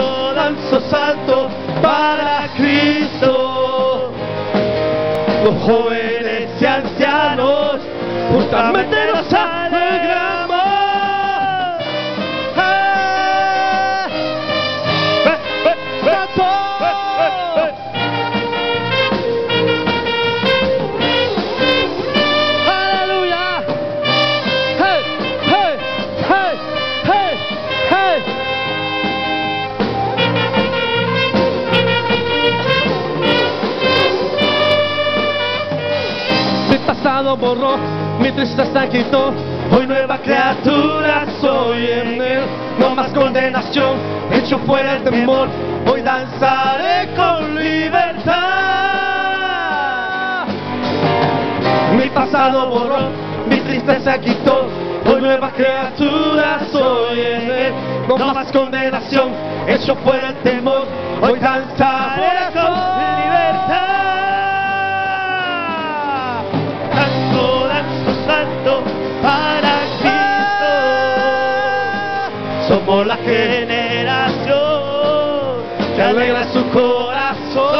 danzo, salto para Cristo. Los jóvenes y ancianos justamente nos alegramos. Pasado borró, mi tristeza quitó. Hoy nueva criatura soy en él, no más condenación, hecho fuera el temor, hoy danzaré con libertad. Mi pasado borró, mi tristeza quitó, hoy nueva criatura soy en él, no más condenación, hecho fuera el temor, hoy danzaré con libertad. Somos la generación que alegra su corazón.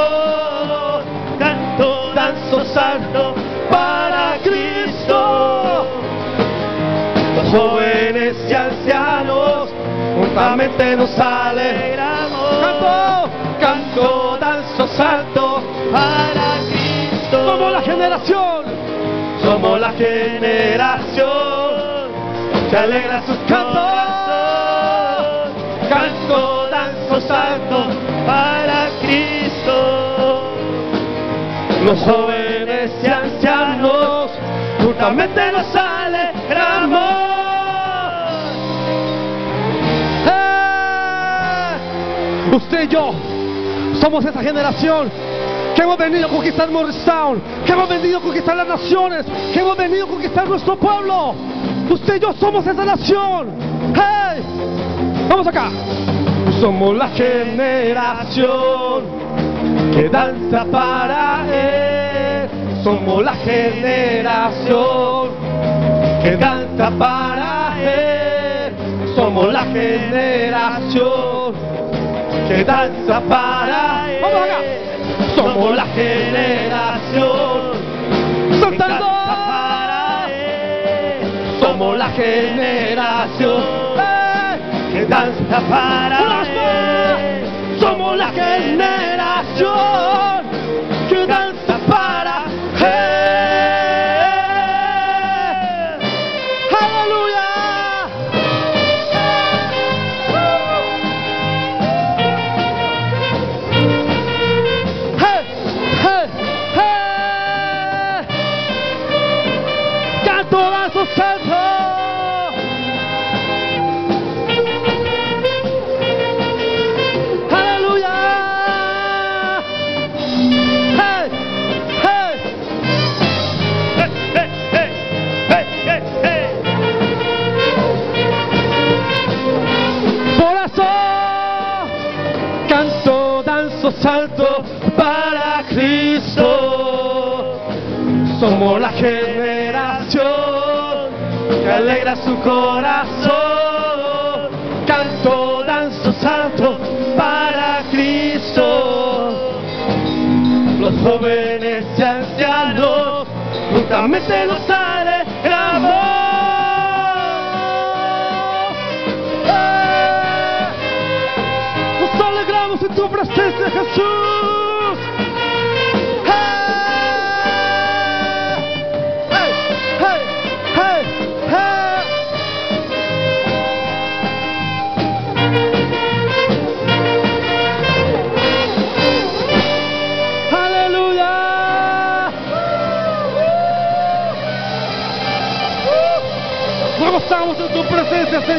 Canto, danzo, salto para Cristo. Los jóvenes y ancianos juntamente nos alegramos. Canto, canto, danzo, salto para Cristo. Somos la generación. Somos la generación que alegra sus corazón. Los jóvenes y ancianos juntamente nos alegramos. ¡Eh! Usted y yo somos esa generación que hemos venido a conquistar Morristown, que hemos venido a conquistar las naciones, que hemos venido a conquistar nuestro pueblo. Usted y yo somos esa nación. Vamos acá. Somos la generación que danza para Él. Somos la generación que danza para Él. Somos la generación que danza para Él. Vamos acá. Somos la generación que Saltando. danza para Él. Somos la generación que danza para ¡Unas Él. Somos la generación que salto para Cristo. Somos la generación que alegra su corazón. Canto, danzo, salto para Cristo. Los jóvenes y ancianos juntamente nos gozamos en tu presencia, Señor.